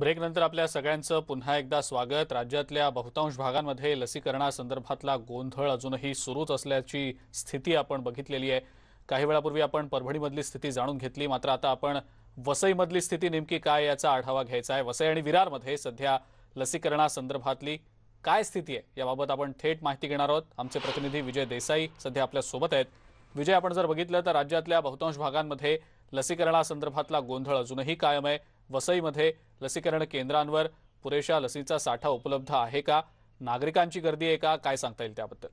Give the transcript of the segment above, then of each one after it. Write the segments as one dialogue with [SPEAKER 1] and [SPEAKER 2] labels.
[SPEAKER 1] ब्रेकनंतर आपल्या सगळ्यांचं पुन्हा एकदा स्वागत. राज्यातल्या बहुतांश भागांमध्ये लसीकरणासंदर्भातला गोंधळ अजूनही सुरूच असल्याची स्थिती आपण बघितलेली आहे. काही वेळापूर्वी आपण परभणीमधली स्थिती जाणून घेतली. मात्र आता आपण वसईमधली स्थिती नेमकी काय याचा आढावा घ्यायचा आहे. वसई आणि विरारमध्ये सध्या लसीकरणासंदर्भातली काय स्थिती आहे याबाबत आपण थेट माहिती घेणार आहोत. आमचे प्रतिनिधी विजय देसाई सध्या आपल्यासोबत आहेत. विजय आपण जर बघितलं तर राज्यातल्या बहुतांश भागांमध्ये लसीकरणासंदर्भातला गोंधळ अजूनही कायम आहे. वसईमध्ये लसीकरण केंद्रांवर पुरेशा लसीचा साठा उपलब्ध आहे का? नागरिकांची गर्दी आहे का? काय सांगता येईल त्याबद्दल?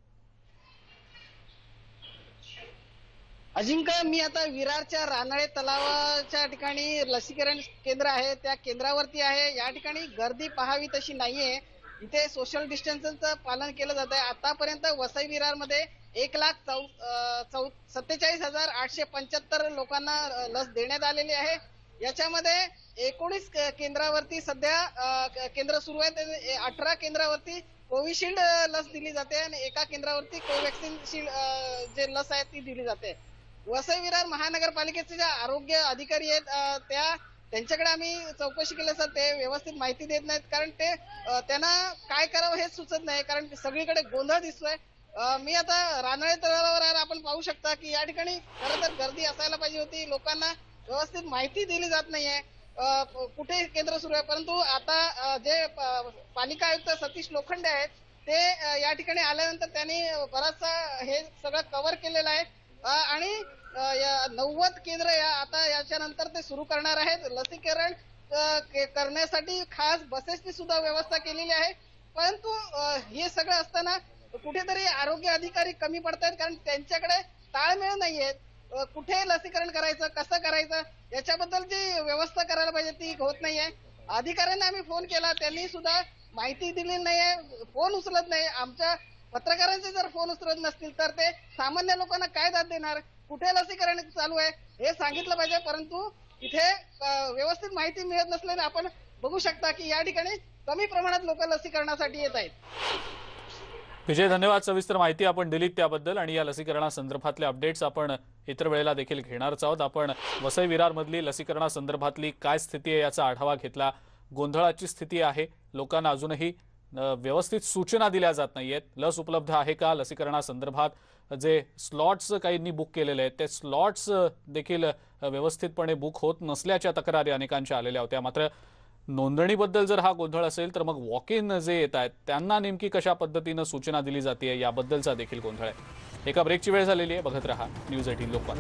[SPEAKER 2] अजिंक्य मी आता विरारच्या रानाळे तलावाच्या ठिकाणी लसीकरण केंद्र आहे त्या केंद्रावरती आहे. या ठिकाणी गर्दी पाहावी तशी नाहीये. इथे सोशल डिस्टन्सचं पालन केलं जात आहे. आतापर्यंत वसई विरारमध्ये एक लाख चौ चौ सत्तेचाळीस हजार आठशे पंच्याहत्तर लोकांना लस देण्यात आलेली आहे. याच्यामध्ये एकोणीस केंद्रावरती सध्या केंद्र सुरू आहेत. अठरा केंद्रावरती कोविशिल्ड लस दिली जाते आणि एका केंद्रावरती कोवॅक्सिन शिल्ड जे लस आहे ती दिली जाते. वसई विरार महानगरपालिकेचे जे आरोग्य अधिकारी आहेत त्या त्यांच्याकडे आम्ही चौकशी केली असता ते व्यवस्थित माहिती देत नाहीत. कारण ते त्यांना काय करावं हेच सुचत नाही. कारण सगळीकडे गोंधळ दिसतोय. मी आता रानळे तळावर आपण पाहू शकता की या ठिकाणी खरं तर गर्दी असायला पाहिजे होती. लोकांना व्यवस्थित माहिती दिली जात नाहीये. कुठे केंद्र सुरू आहे? परंतु आता जे प- पालिका आयुक्त सतीश लोखंडे आहेत ते या ठिकाणी आल्यानंतर त्यांनी बराचसा हे सगळं कव्हर केलेलं आहे. आणि या नव्वद केंद्र या आता याच्यानंतर ते सुरू करणार आहेत. लसीकरण के- करण्यासाठी खास बसेसची सुद्धा व्यवस्था केलेली आहे. परंतु हे सगळं असताना कुठेतरी आरोग्य अधिकारी कमी पडत आहेत कारण त्यांच्याकडे ताळमेळ नाहीये. कुठे लसीकरण करायचं कसं करायचं याच्याबद्दल जी व्यवस्था करायला पाहिजे ती होत नाहीये. अधिकाऱ्यांना आम्ही फोन केला त्यांनी सुद्धा माहिती दिली नाहीये फोन उचलत नाही. आमच्या पत्रकारांचे जर फोन उचलत नसतील तर ते सामान्य लोकांना काय दाद देणार? कुठे लसीकरण चालू आहे? हे सांगितलं पाहिजे परंतु इथे व्यवस्थित माहिती मिळत नसल्याने आपण बघू शकता की या ठिकाणी कमी प्रमाणात लोक लसीकरणासाठी येत आहेत.
[SPEAKER 1] विजय धन्यवाद. सविस्तर माहिती आपण दिलीत त्याबद्दल आणि या लसीकरणासंदर्भातले अपडेट्स आपण इतर वेळेला देखील घेणारच आहोत. आपण वसई विरारमधली लसीकरणासंदर्भातली काय स्थिती आहे याचा आढावा घेतला. गोंधळाची स्थिती आहे. लोकांना अजूनही व्यवस्थित सूचना दिल्या जात नाही आहेत लस उपलब्ध आहे का? लसीकरणासंदर्भात जे स्लॉट्स काहींनी बुक केलेले आहेत ते स्लॉट्स देखील व्यवस्थितपणे बुक होत नसल्याच्या तक्रारी अनेकांच्या आलेल्या होत्या. मात्र नोंदणीबद्दल जर हा गोंधळ असेल तर मग वॉक इन जे येत आहेत त्यांना नेमकी कशा पद्धतीनं सूचना दिली जाते याबद्दलचा देखील गोंधळ आहे. एका ब्रेकची वेळ झालेली आहे. बघत रहा न्यूज एटीन लोकपाल